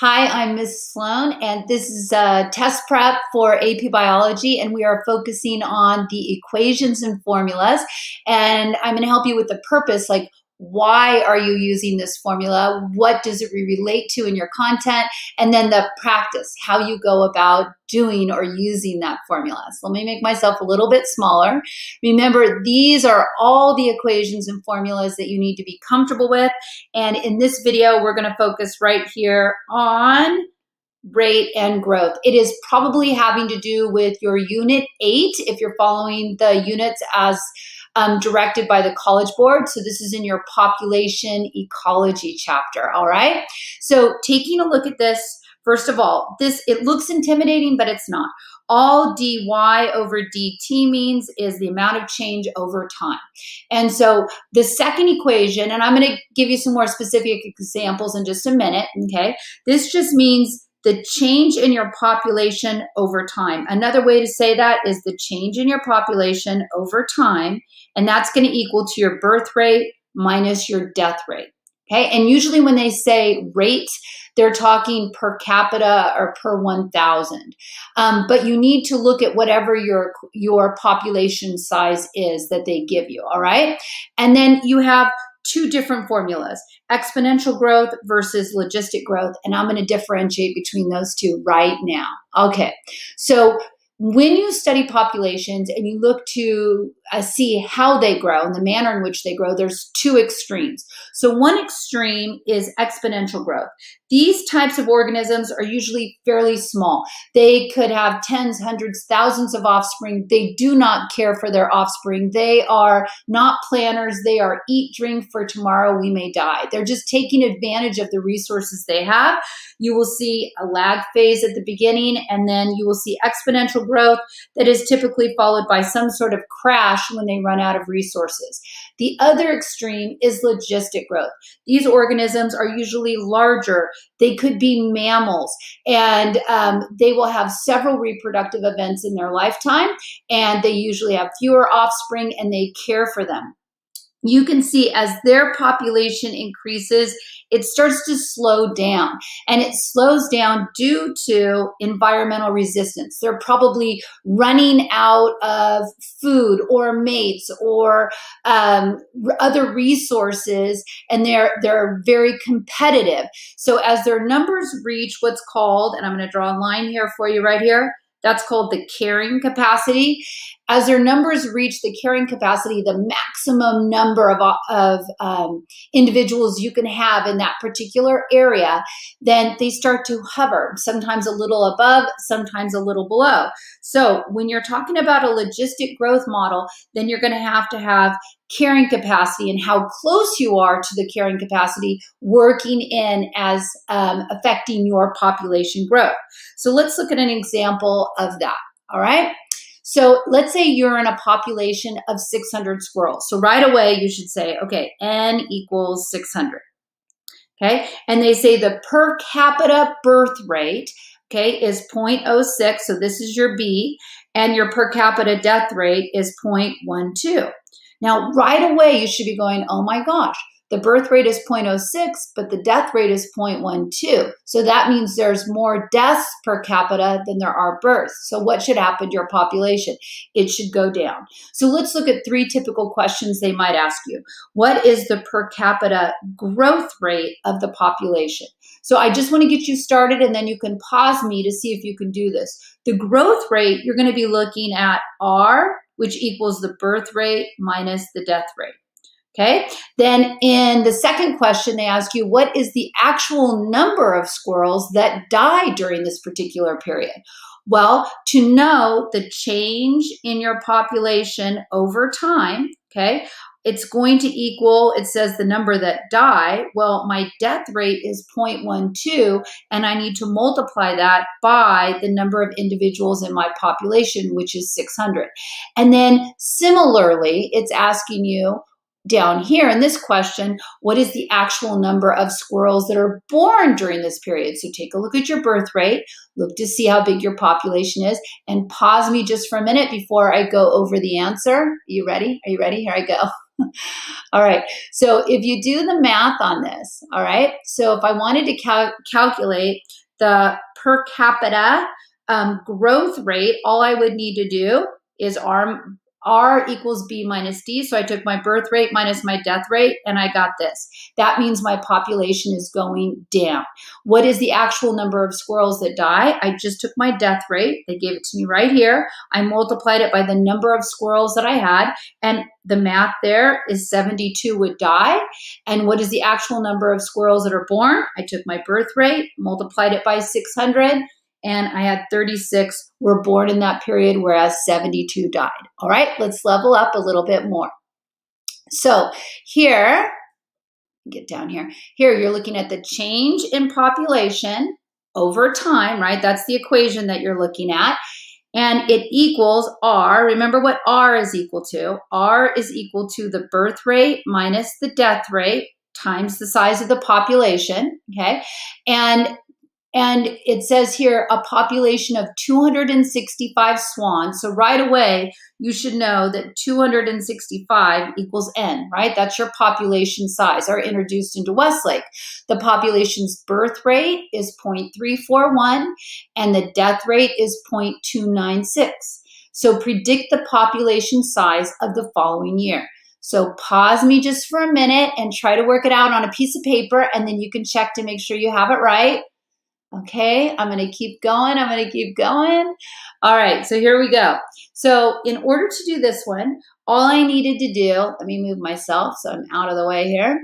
Hi, I'm Ms. Sloan, and this is a test prep for AP Biology, and we are focusing on the equations and formulas. And I'm going to help you with the purpose, like why are you using this formula? What does it relate to in your content? And then the practice, how you go about doing or using that formula. So let me make myself a little bit smaller. Remember, these are all the equations and formulas that you need to be comfortable with. And in this video, we're gonna focus right here on rate and growth. It is probably having to do with your unit eight if you're following the units as um, directed by the College Board. So this is in your population ecology chapter, all right? So taking a look at this, first of all, this it looks intimidating, but it's not. All dy over dt means is the amount of change over time. And so the second equation, and I'm going to give you some more specific examples in just a minute, okay? This just means the change in your population over time. Another way to say that is the change in your population over time, and that's going to equal to your birth rate minus your death rate. Okay, and usually when they say rate, they're talking per capita or per 1,000. Um, but you need to look at whatever your your population size is that they give you. All right, and then you have two different formulas exponential growth versus logistic growth. And I'm going to differentiate between those two right now. Okay. So when you study populations and you look to see how they grow and the manner in which they grow, there's two extremes. So, one extreme is exponential growth. These types of organisms are usually fairly small. They could have tens, hundreds, thousands of offspring. They do not care for their offspring. They are not planners. They are eat, drink for tomorrow, we may die. They're just taking advantage of the resources they have. You will see a lag phase at the beginning, and then you will see exponential growth that is typically followed by some sort of crash when they run out of resources. The other extreme is logistic growth. These organisms are usually larger. They could be mammals, and um, they will have several reproductive events in their lifetime, and they usually have fewer offspring and they care for them you can see as their population increases, it starts to slow down. And it slows down due to environmental resistance. They're probably running out of food or mates or um, other resources, and they're, they're very competitive. So as their numbers reach what's called, and I'm going to draw a line here for you right here, that's called the carrying capacity. As their numbers reach the carrying capacity, the maximum number of, of um, individuals you can have in that particular area, then they start to hover, sometimes a little above, sometimes a little below. So when you're talking about a logistic growth model, then you're going to have to have carrying capacity and how close you are to the carrying capacity working in as um, affecting your population growth. So let's look at an example of that. All right. So let's say you're in a population of 600 squirrels. So right away, you should say, okay, N equals 600. Okay. And they say the per capita birth rate, okay, is 0.06. So this is your B. And your per capita death rate is 0.12. Now, right away, you should be going, oh my gosh, the birth rate is 0.06, but the death rate is 0.12. So that means there's more deaths per capita than there are births. So what should happen to your population? It should go down. So let's look at three typical questions they might ask you. What is the per capita growth rate of the population? So I just want to get you started and then you can pause me to see if you can do this. The growth rate, you're going to be looking at R, which equals the birth rate minus the death rate. Okay. Then in the second question, they ask you, what is the actual number of squirrels that die during this particular period? Well, to know the change in your population over time, okay, it's going to equal, it says the number that die. Well, my death rate is 0.12, and I need to multiply that by the number of individuals in my population, which is 600. And then similarly, it's asking you, down here in this question, what is the actual number of squirrels that are born during this period? So take a look at your birth rate, look to see how big your population is, and pause me just for a minute before I go over the answer. Are you ready? Are you ready? Here I go. all right. So if you do the math on this, all right. So if I wanted to cal calculate the per capita um, growth rate, all I would need to do is R R equals B minus D. So I took my birth rate minus my death rate and I got this. That means my population is going down. What is the actual number of squirrels that die? I just took my death rate. They gave it to me right here. I multiplied it by the number of squirrels that I had. And the math there is 72 would die. And what is the actual number of squirrels that are born? I took my birth rate, multiplied it by 600 and I had 36 were born in that period, whereas 72 died. All right, let's level up a little bit more. So here, get down here. Here, you're looking at the change in population over time, right? That's the equation that you're looking at. And it equals R. Remember what R is equal to. R is equal to the birth rate minus the death rate times the size of the population, okay? And and it says here a population of 265 swans. So right away, you should know that 265 equals N, right? That's your population size, are introduced into Westlake. The population's birth rate is 0.341 and the death rate is 0.296. So predict the population size of the following year. So pause me just for a minute and try to work it out on a piece of paper and then you can check to make sure you have it right. Okay, I'm to keep going. I'm to keep going. All right, so here we go. So in order to do this one, all I needed to do, let me move myself so I'm out of the way here,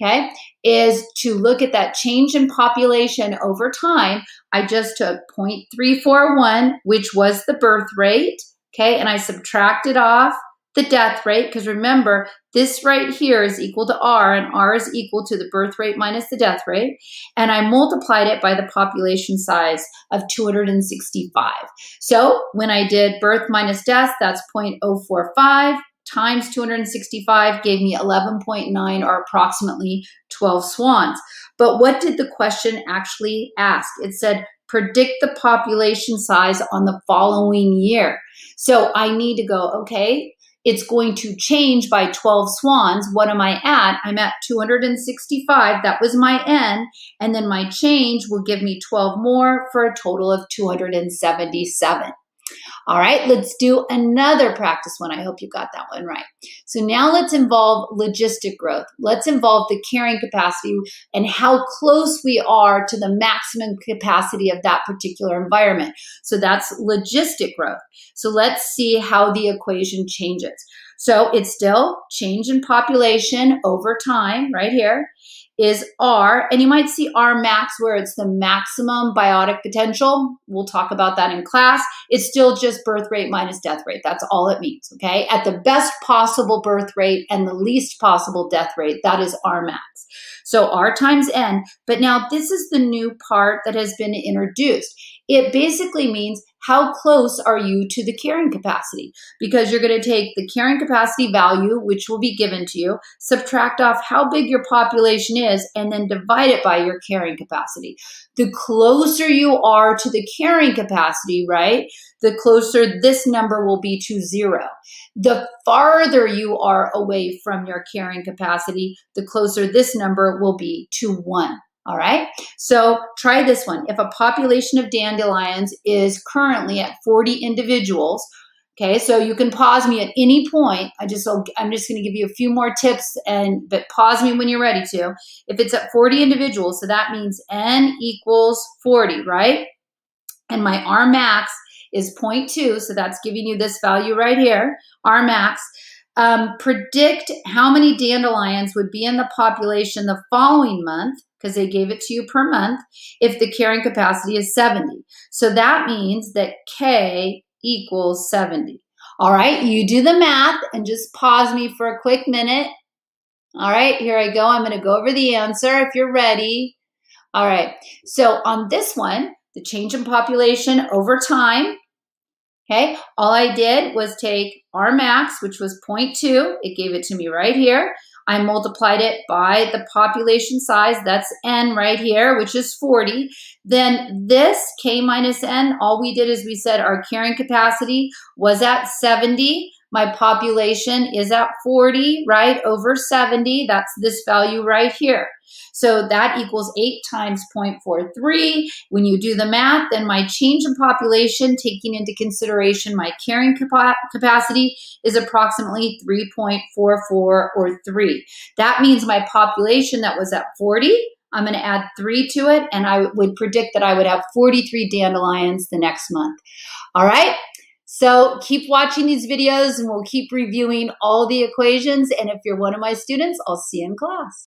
okay, is to look at that change in population over time. I just took 0.341, which was the birth rate, okay, and I subtracted off the death rate, because remember, this right here is equal to R, and R is equal to the birth rate minus the death rate, and I multiplied it by the population size of 265. So when I did birth minus death, that's 0.045 times 265 gave me 11.9 or approximately 12 swans. But what did the question actually ask? It said, predict the population size on the following year. So I need to go, okay, it's going to change by 12 swans. What am I at? I'm at 265. That was my N. And then my change will give me 12 more for a total of 277. All right, let's do another practice one. I hope you got that one right. So now let's involve logistic growth. Let's involve the carrying capacity and how close we are to the maximum capacity of that particular environment. So that's logistic growth. So let's see how the equation changes. So it's still change in population over time right here is R, and you might see R max where it's the maximum biotic potential. We'll talk about that in class. It's still just birth rate minus death rate. That's all it means, okay? At the best possible birth rate and the least possible death rate, that is R max. So R times N, but now this is the new part that has been introduced. It basically means how close are you to the carrying capacity? Because you're going to take the carrying capacity value, which will be given to you, subtract off how big your population is, and then divide it by your carrying capacity. The closer you are to the carrying capacity, right, the closer this number will be to zero. The farther you are away from your carrying capacity, the closer this number will be to one. All right. So try this one. If a population of dandelions is currently at 40 individuals, okay, so you can pause me at any point. I just I'm just going to give you a few more tips and but pause me when you're ready to. If it's at 40 individuals, so that means n equals 40, right? And my R max is 0.2, so that's giving you this value right here, R max. Um, predict how many dandelions would be in the population the following month because they gave it to you per month if the carrying capacity is 70. So that means that K equals 70. All right, you do the math and just pause me for a quick minute. All right, here I go. I'm going to go over the answer if you're ready. All right, so on this one, the change in population over time, okay, all I did was take R max, which was 0.2. It gave it to me right here. I multiplied it by the population size, that's n right here, which is 40. Then this k minus n, all we did is we said our carrying capacity was at 70. my population is at 40, right? Over 70. That's this value right here. So that equals 8 times 0.43. When you do the math, then my change in population, taking into consideration my carrying capa capacity, is approximately 3.44 or 3. That means my population that was at 40, I'm going to add 3 to it, and I would predict that I would have 43 dandelions the next month. All right? So keep watching these videos and we'll keep reviewing all the equations. And if you're one of my students, I'll see you in class.